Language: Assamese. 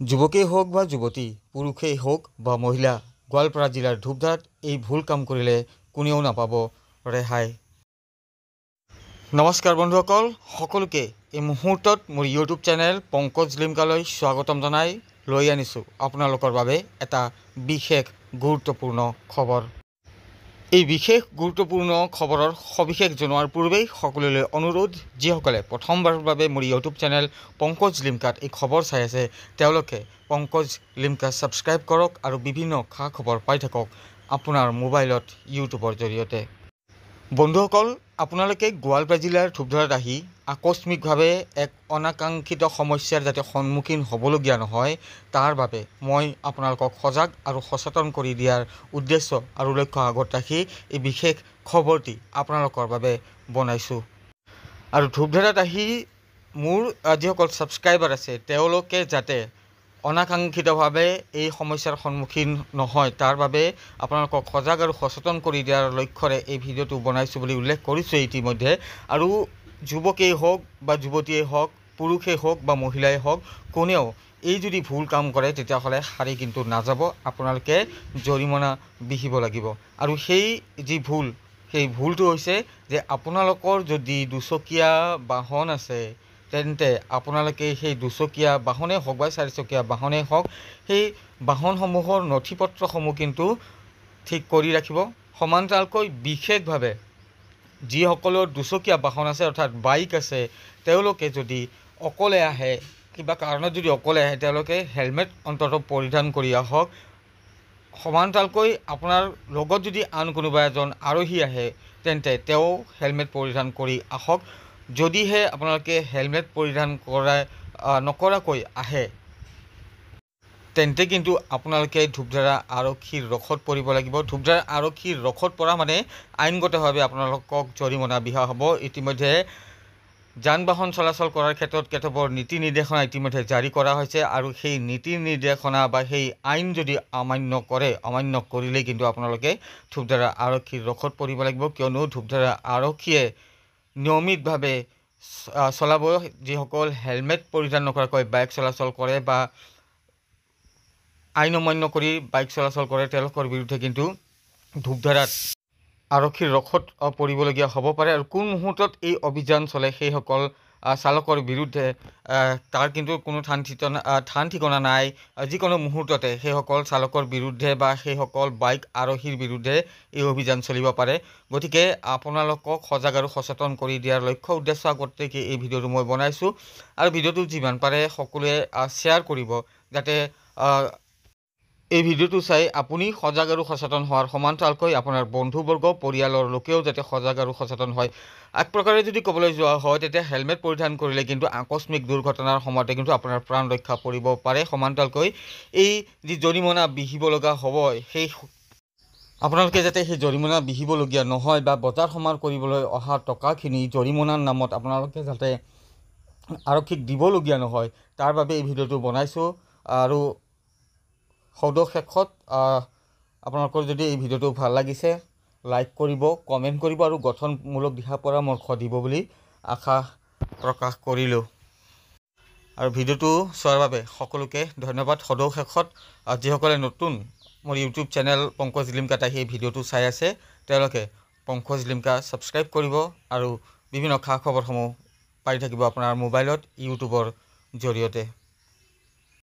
যুৱকেই হওক বা যুৱতী পুৰুষেই হওক বা মহিলা গোৱালপাৰা জিলাৰ ধূপধাত এই ভুল কাম কৰিলে কোনেও নাপাব ৰেহাই। নমস্কাৰ বন্ধুসকল সকলোকে এই মুহূৰ্তত মোৰ ইউটিউব চেনেল পংকজ লিমকালৈ স্বাগতম জনাই লৈ আনিছোঁ। আপোনালোকৰ বাবে এটা বিশেষ গুৰুত্বপূৰ্ণ খবৰ। এই বিশেষ গুৰুত্বপূৰ্ণ খবৰৰ সবিশেষ জনোৱাৰ পূৰ্বেই সকলোলৈ অনুৰোধ যিসকলে প্ৰথমবাৰৰ বাবে মোৰ ইউটিউব চেনেল পংকজ লিমকাত এই খবৰ চাই আছে তেওঁলোকে পংকজ লিমকা ছাবস্ক্ৰাইব কৰক আৰু বিভিন্ন খা খবৰ পাই থাকক আপোনাৰ মোবাইলত ইউটিউবৰ জৰিয়তে। বন্ধুসকল আপোনালোকে গোৱালপাৰা জিলাৰ ধূপধাৰাত আহি আকস্মিকভাৱে এক অনাকাংক্ষিত সমস্যাৰ যাতে সন্মুখীন হ'বলগীয়া নহয় তাৰ বাবে মই আপোনালোকক সজাগ আৰু সচেতন কৰি দিয়াৰ উদ্দেশ্য আৰু লক্ষ্য আগত ৰাখি এই বিশেষ খবৰটি আপোনালোকৰ বাবে বনাইছোঁ। আৰু ধূপধাৰাত আহি মোৰ যিসকল ছাবস্ক্ৰাইবাৰ আছে তেওঁলোকে যাতে অনাকাংক্ষিতভাৱে এই সমস্যাৰ সন্মুখীন নহয়। তাৰ বাবে আপোনালোকক সজাগ আৰু সচেতন কৰি দিয়াৰ লক্ষ্যৰে এই ভিডিঅ'টো বনাইছোঁ বুলি উল্লেখ কৰিছোঁ ইতিমধ্যে। আৰু যুৱকেই হওক বা যুৱতীয়েই হওক পুৰুষেই হওক বা মহিলাই হওক কোনেও এই যদি ভুল কাম কৰে তেতিয়াহ'লে সাৰি কিন্তু নাযাব আপোনালোকে জৰিমনা বিহিব লাগিব। আৰু সেই যি ভুল সেই ভুলটো হৈছে যে আপোনালোকৰ যদি দুচকীয়া বাহন আছে তেন্তে আপোনালোকে সেই দুচকীয়া বাহনেই হওক বা চাৰিচকীয়া বাহনেই হওক সেই বাহনসমূহৰ নথি পত্ৰসমূহ কিন্তু ঠিক কৰি ৰাখিব। সমান্তৰালকৈ বিশেষভাৱে যিসকলৰ দুচকীয়া বাহন আছে অৰ্থাৎ বাইক আছে তেওঁলোকে যদি অকলে আহে কিবা কাৰণত যদি অকলে আহে তেওঁলোকে হেলমেট অন্ততঃ পৰিধান কৰি আহক। সমান্তৰালকৈ আপোনাৰ লগত যদি আন কোনোবা এজন আলহী আহে তেন্তে তেওঁ হেলমেট পৰিধান কৰি আহক। যদিহে আপোনালোকে হেলমেট পৰিধান কৰা নকৰাকৈ আহে তেন্তে কিন্তু আপোনালোকে ধূপধাৰা আৰক্ষীৰ ৰখত পৰিব লাগিব। ধূপধাৰা আৰক্ষীৰ ৰখত পৰা মানে আইনগতভাৱে আপোনালোকক জৰিমনা বিহা হ'ব। ইতিমধ্যে যান বাহন চলাচল কৰাৰ ক্ষেত্ৰত কেতবোৰ নীতি নিৰ্দেশনা ইতিমধ্যে জাৰি কৰা হৈছে আৰু সেই নীতি নিৰ্দেশনা বা সেই আইন যদি অমান্য কৰে অমান্য কৰিলেই কিন্তু আপোনালোকে ধূপধাৰা আৰক্ষীৰ ৰখত পৰিব লাগিব। কিয়নো ধূপধাৰা আৰক্ষীয়ে নিয়মিতভাৱে চলাব যিসকল হেলমেট পৰিধান নকৰাকৈ বাইক চলাচল কৰে বা আইন অমান্য কৰি বাইক চলাচল কৰে তেওঁলোকৰ বিৰুদ্ধে কিন্তু ধূপধাৰাত আৰক্ষীৰ ৰখত পৰিবলগীয়া হ'ব পাৰে। আৰু কোন মুহূৰ্তত এই অভিযান চলে সেইসকল চালকৰ বিৰুদ্ধে তাৰ কিন্তু কোনো থান ঠিকনা থান ঠিকনা নাই। যিকোনো মুহূৰ্ততে সেইসকল চালকৰ বিৰুদ্ধে বা সেইসকল বাইক আৰক্ষীৰ বিৰুদ্ধে এই অভিযান চলিব পাৰে। গতিকে আপোনালোকক সজাগ আৰু সচেতন কৰি দিয়াৰ লক্ষ্য উদ্দেশ্য আগতীয়াকৈ এই ভিডিঅ'টো মই বনাইছোঁ। আৰু ভিডিঅ'টো যিমান পাৰে সকলোৱে শ্বেয়াৰ কৰিব। যাতে এই ভিডিঅ'টো চাই আপুনি সজাগ আৰু সচেতন হোৱাৰ সমান্তৰালকৈ আপোনাৰ বন্ধুবৰ্গ পৰিয়ালৰ লোকেও যাতে সজাগ আৰু সচেতন হয়। এক প্ৰকাৰে যদি ক'বলৈ যোৱা হয় তেতিয়া হেলমেট পৰিধান কৰিলে কিন্তু আকস্মিক দুৰ্ঘটনাৰ সময়তে কিন্তু আপোনাৰ প্ৰাণ ৰক্ষা পৰিব পাৰে। সমান্তৰালকৈ এই যি জৰিমনা বিহিব লগা হ'ব সেই আপোনালোকে যাতে সেই জৰিমনা বিহিবলগীয়া নহয় বা বজাৰ সমাৰ কৰিবলৈ অহা টকাখিনি জৰিমনাৰ নামত আপোনালোকে যাতে আৰক্ষীক দিবলগীয়া নহয় তাৰ বাবে এই ভিডিঅ'টো বনাইছোঁ। আৰু সদৌ শেষত আপোনালোকৰ যদি এই ভিডিঅ'টো ভাল লাগিছে লাইক কৰিব কমেণ্ট কৰিব আৰু গঠনমূলক দিহা পৰামৰ্শ দিব বুলি আশা প্ৰকাশ কৰিলোঁ। আৰু ভিডিঅ'টো চোৱাৰ বাবে সকলোকে ধন্যবাদ। সদৌ শেষত যিসকলে নতুন মোৰ ইউটিউব চেনেল পংকজ লিমকাত আহি এই ভিডিঅ'টো চাই আছে তেওঁলোকে পংকজ লিমকা ছাবস্ক্ৰাইব কৰিব আৰু বিভিন্ন খা খবৰসমূহ পাই থাকিব আপোনাৰ মোবাইলত ইউটিউবৰ জৰিয়তে।